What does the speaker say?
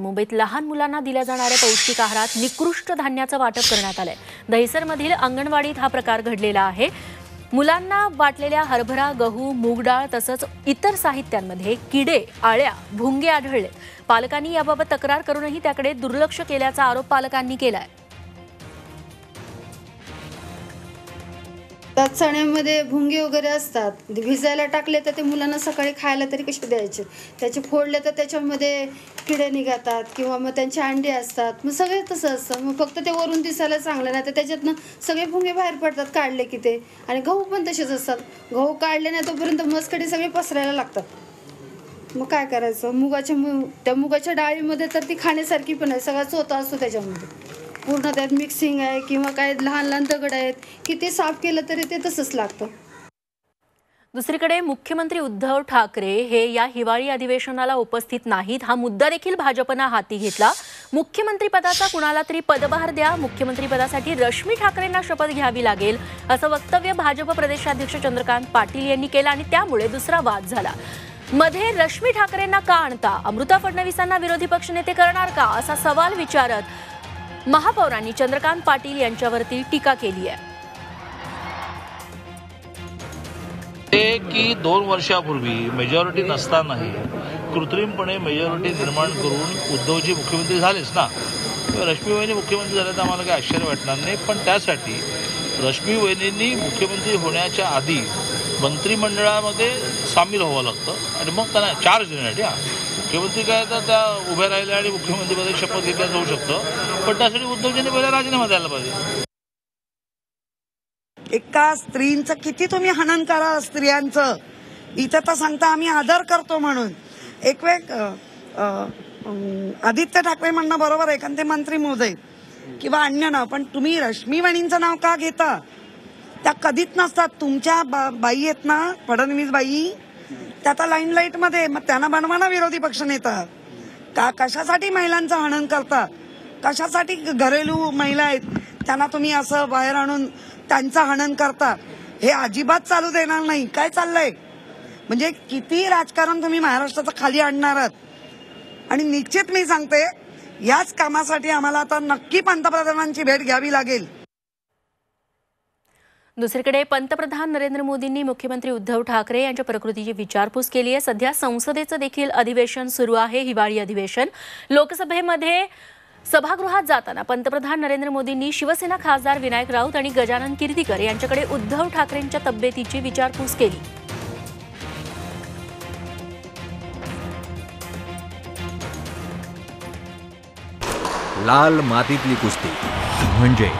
मुंबईत लहान मुलांना दिल्या जाणाऱ्या पौष्टिक आहारात निकृष्ट धान्याचं वाटप करण्यात आलंय. दहिसरमधील अंगणवाडीत हा प्रकार घडलेला आहे. मुलांना वाटलेल्या हरभरा गहू मूग डाळ तसंच इतर साहित्यांमध्ये किडे आळ्या भुंगे आढळले. पालकांनी याबाबत तक्रार करूनही त्याकडे दुर्लक्ष केल्याचा आरोप पालकांनी केलाय. त्यात चण्यामध्ये भुंगे वगैरे असतात. भिजायला टाकले तर ते मुलांना सकाळी खायला तरी कसे द्यायचे? त्याचे फोडले तर त्याच्यामध्ये किडे निघतात किंवा मग त्यांचे अंडे असतात. मग सगळे तसं असतं. मग फक्त ते वरून दिसायला चांगलं नाही. तर त्याच्यातनं सगळे भुंगे बाहेर पडतात काढले की ते. आणि गहू पण तसेच असतात. गहू काढले नाही तोपर्यंत मस्कडे सगळे पसरायला लागतात. मग काय करायचं? मुगाच्या मु त्या मुगाच्या डाळीमध्ये तर ती खाण्यासारखी पण आहे. सगळा चोथा असतो त्याच्यामध्ये. पूर्ण त्यात मिक्सिंग आहे किंवा काय लहान लहान दगड आहेत की ते साफ केलं तरी ते तसंच लागतं. दुसरीकडे मुख्यमंत्री उद्धव ठाकरे हे या हिवाळी अधिवेशनाला उपस्थित नाहीत. हा मुद्दा देखील भाजपनं हाती घेतला. मुख्यमंत्री पदाचा कुणाला तरी पदभार द्या. मुख्यमंत्री पदासाठी रश्मी ठाकरेंना शपथ घ्यावी लागेल असं वक्तव्य भाजप प्रदेशाध्यक्ष चंद्रकांत पाटील यांनी केलं आणि त्यामुळे दुसरा वाद झाला. मध्ये रश्मी ठाकरेंना का आणता? अमृता फडणवीसांना विरोधी पक्षनेते करणार का? असा सवाल विचारत महापौरांनी चंद्रकांत पाटील यांच्यावरती टीका केली आहे. ते की दोन वर्षापूर्वी मेजॉरिटी नसतानाही कृत्रिमपणे मेजॉरिटी निर्माण करून उद्धवजी मुख्यमंत्री झालेच ना? रश्मी वहिनी मुख्यमंत्री झाले तर आम्हाला काही आश्चर्य वाटणार नाही. पण त्यासाठी रश्मी वहिनींनी मुख्यमंत्री होण्याच्या आधी मंत्रिमंडळामध्ये सामील व्हावं लागतं. आणि मग त्यांना चार्ज देण्यासाठी हा मुख्यमंत्री काय तर त्या उभ्या राहिल्या आणि मुख्यमंत्रीपदी शपथ घेतल्या जाऊ शकतं. पण त्यासाठी उद्धवजींनी पहिला राजीनामा द्यायला पाहिजे. एका स्त्रींचं किती तुम्ही हनन करा स्त्रियांचं? इथं तर सांगता आम्ही आदर करतो म्हणून. एक वेळ आदित्य ठाकरे म्हणणं बरोबर आहे कारण ते मंत्री मोदय किंवा अन्य नाव पण तुम्ही रश्मीवाणींचं नाव का घेता? त्या कधीच नसतात. तुमच्या बा- बाई आहेत ना फडणवीस बाई त्या आता लाइटमध्ये मग त्यांना बनवा ना विरोधी पक्ष नेता. का कशासाठी महिलांचं हनन करता? कशासाठी घरेलू महिला आहेत? त्यांना तुम्ही असं बाहेर आणून त्यांचं हनन करता? हे अजिबात चालू देणार नाही. काय चाललंय? म्हणजे किती राजकारण तुम्ही महाराष्ट्राचं खाली आणणार आहात? आणि निश्चित मी सांगते याच कामासाठी आम्हाला आता नक्की पंतप्रधानांची भेट घ्यावी लागेल. दुसरीकडे पंतप्रधान नरेंद्र मोदींनी मुख्यमंत्री उद्धव ठाकरे यांच्या प्रकृतीची विचारपूस केली आहे. सध्या संसदेचं देखील अधिवेशन सुरू आहे हिवाळी अधिवेशन. लोकसभेमध्ये सभागृहात जाताना पंतप्रधान नरेंद्र मोदींनी शिवसेना खासदार विनायक राऊत आणि गजानन कीर्तीकर यांच्याकडे उद्धव ठाकरेंच्या तब्येतीची विचारपूस केली. लाल मातीतली कुस्ती. म्हणजे